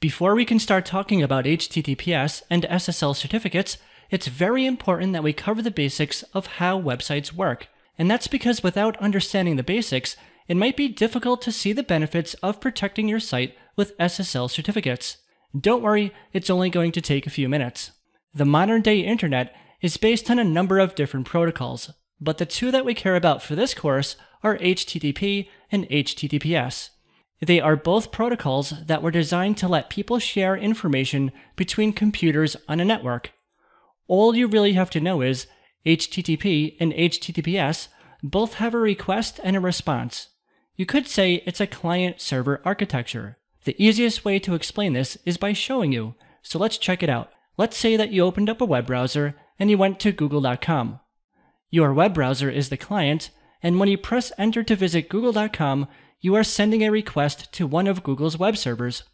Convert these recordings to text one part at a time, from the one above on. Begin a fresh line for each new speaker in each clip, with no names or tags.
Before we can start talking about HTTPS and SSL certificates, it's very important that we cover the basics of how websites work. And that's because without understanding the basics, it might be difficult to see the benefits of protecting your site with SSL certificates. Don't worry, it's only going to take a few minutes. The modern day internet is based on a number of different protocols, but the two that we care about for this course are HTTP and HTTPS. They are both protocols that were designed to let people share information between computers on a network. All you really have to know is HTTP and HTTPS both have a request and a response. You could say it's a client server architecture. The easiest way to explain this is by showing you, so let's check it out. Let's say that you opened up a web browser and you went to google.com. Your web browser is the client, and when you press enter to visit google.com, you are sending a request to one of Google's web servers.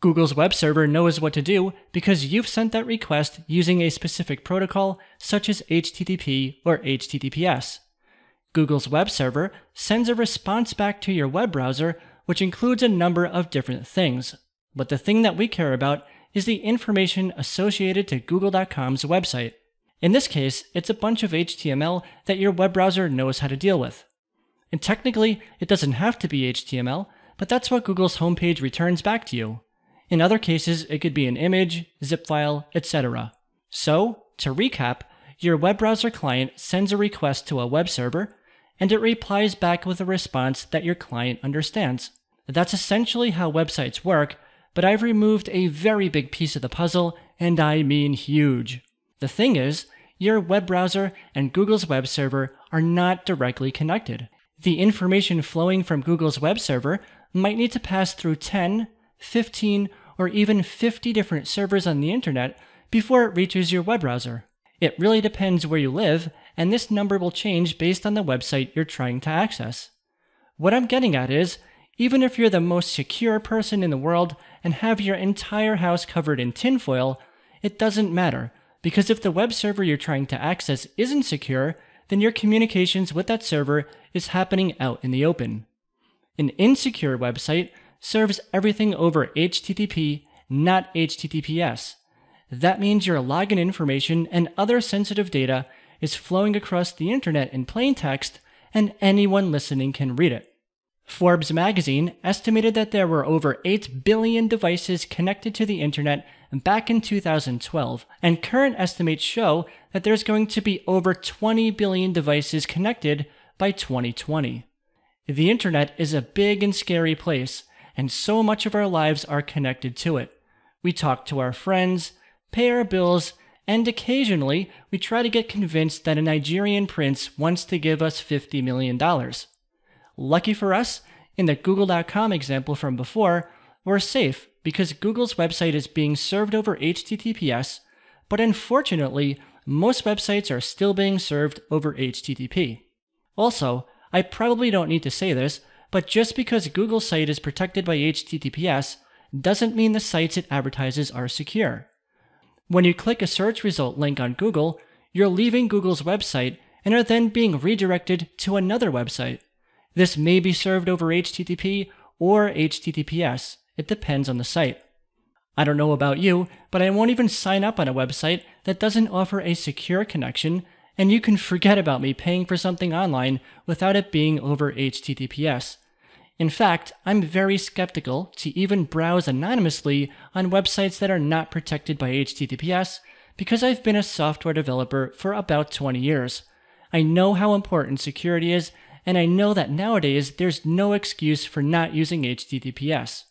Google's web server knows what to do because you've sent that request using a specific protocol such as HTTP or HTTPS. Google's web server sends a response back to your web browser, which includes a number of different things. But the thing that we care about is the information associated to Google.com's website. In this case, it's a bunch of HTML that your web browser knows how to deal with. And technically, it doesn't have to be HTML, but that's what Google's homepage returns back to you. In other cases, it could be an image, zip file, etc. So, to recap, your web browser client sends a request to a web server, and it replies back with a response that your client understands. That's essentially how websites work, but I've removed a very big piece of the puzzle, and I mean huge. The thing is, your web browser and Google's web server are not directly connected. The information flowing from Google's web server might need to pass through 10, 15, or even 50 different servers on the internet before it reaches your web browser. It really depends where you live, and this number will change based on the website you're trying to access. What I'm getting at is, even if you're the most secure person in the world and have your entire house covered in tinfoil, it doesn't matter, because if the web server you're trying to access isn't secure, then your communications with that server is happening out in the open. An insecure website serves everything over HTTP, not HTTPS. That means your login information and other sensitive data is flowing across the internet in plain text, and anyone listening can read it. Forbes magazine estimated that there were over 8 billion devices connected to the internet back in 2012, and current estimates show that there's going to be over 20 billion devices connected by 2020. The internet is a big and scary place, and so much of our lives are connected to it. We talk to our friends, pay our bills, and occasionally we try to get convinced that a Nigerian prince wants to give us $50 million. Lucky for us, in the Google.com example from before, we're safe because Google's website is being served over HTTPS, but unfortunately, most websites are still being served over HTTP. Also, I probably don't need to say this, but just because Google's site is protected by HTTPS doesn't mean the sites it advertises are secure. When you click a search result link on Google, you're leaving Google's website and are then being redirected to another website. This may be served over HTTP or HTTPS. It depends on the site. I don't know about you, but I won't even sign up on a website that doesn't offer a secure connection, and you can forget about me paying for something online without it being over HTTPS. In fact, I'm very skeptical to even browse anonymously on websites that are not protected by HTTPS because I've been a software developer for about 20 years. I know how important security is and I know that nowadays there's no excuse for not using HTTPS.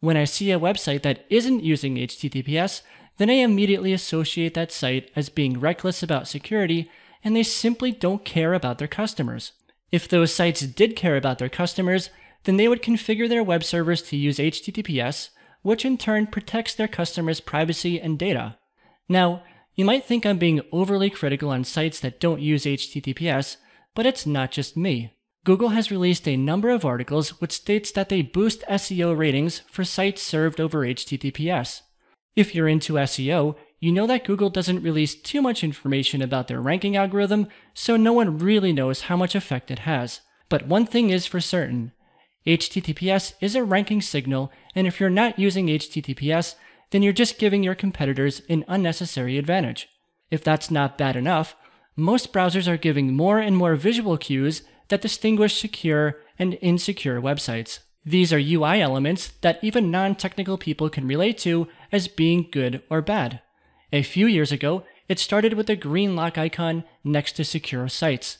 When I see a website that isn't using HTTPS, then I immediately associate that site as being reckless about security and they simply don't care about their customers. If those sites did care about their customers, then they would configure their web servers to use HTTPS, which in turn protects their customers' privacy and data. Now, you might think I'm being overly critical on sites that don't use HTTPS, but it's not just me. Google has released a number of articles which states that they boost SEO ratings for sites served over HTTPS. If you're into SEO, you know that Google doesn't release too much information about their ranking algorithm, so no one really knows how much effect it has. But one thing is for certain HTTPS is a ranking signal, and if you're not using HTTPS, then you're just giving your competitors an unnecessary advantage. If that's not bad enough, most browsers are giving more and more visual cues that distinguish secure and insecure websites. These are UI elements that even non technical people can relate to as being good or bad. A few years ago, it started with the green lock icon next to secure sites.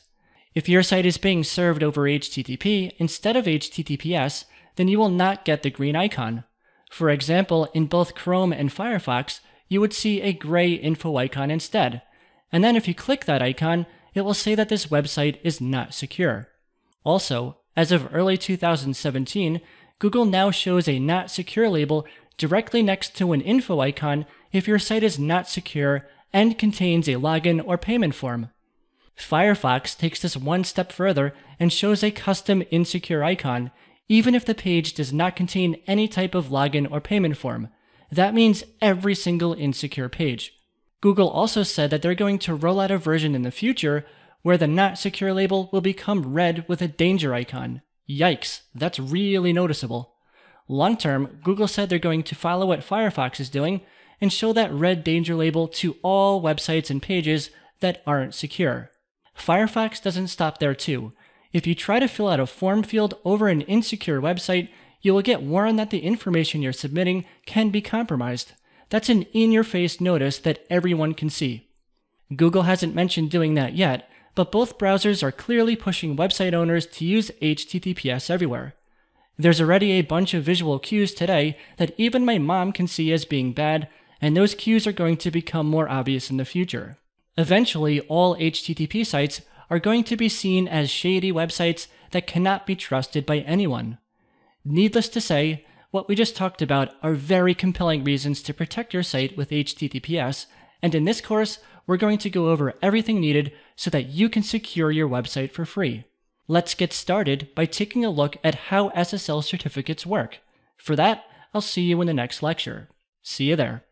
If your site is being served over HTTP instead of HTTPS, then you will not get the green icon. For example, in both Chrome and Firefox, you would see a gray info icon instead. And then if you click that icon, it will say that this website is not secure. Also, as of early 2017, Google now shows a not secure label directly next to an info icon if your site is not secure and contains a login or payment form. Firefox takes this one step further and shows a custom insecure icon, even if the page does not contain any type of login or payment form. That means every single insecure page. Google also said that they're going to roll out a version in the future where the not secure label will become red with a danger icon. Yikes, that's really noticeable. Long term, Google said they're going to follow what Firefox is doing and show that red danger label to all websites and pages that aren't secure. Firefox doesn't stop there too. If you try to fill out a form field over an insecure website, you will get warned that the information you're submitting can be compromised. That's an in your face notice that everyone can see. Google hasn't mentioned doing that yet, but both browsers are clearly pushing website owners to use HTTPS everywhere. There's already a bunch of visual cues today that even my mom can see as being bad, and those cues are going to become more obvious in the future. Eventually, all HTTP sites are going to be seen as shady websites that cannot be trusted by anyone. Needless to say, what we just talked about are very compelling reasons to protect your site with HTTPS, and in this course, we're going to go over everything needed so that you can secure your website for free. Let's get started by taking a look at how SSL certificates work. For that, I'll see you in the next lecture. See you there.